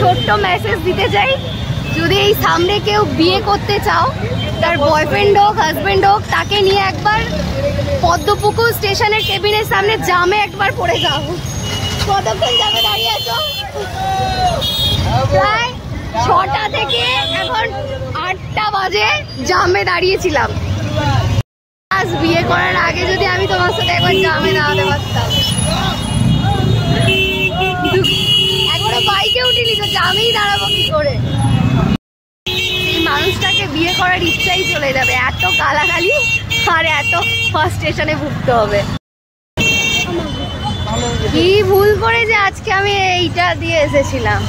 ছোট্ট মেসেজ দিতে চাই। যদি এই সামনে কেউ বিয়ে করতে চাও, তার বয়ফ্রেন্ড হোক হাজবেন্ড হোক, তাকে নিয়ে একবার পদ্মপুকুর স্টেশনের কেবিনের সামনে জামে একবার পড়ে যাও। কতক্ষণ যাবে দাঁড়িয়ে আছো? প্রায় ছটা থেকে এখন আটটা বাজে, জামে দাঁড়িয়েছিলাম। বিয়ে করার আগে যদি আমি তোমার সাথে একবার জামে দাঁড়াতে পারতাম এখনও উঠিনি তো জামেই দাঁড়াবো কি করে? মানুষটাকে বিয়ে করার ইচ্ছাই চলে যাবে। এত গালাগালি আর এত ফার্স্ট স্টেশনে ভুগতে হবে। কি ভুল করে যে আজকে আমি এইটা দিয়ে এসেছিলাম।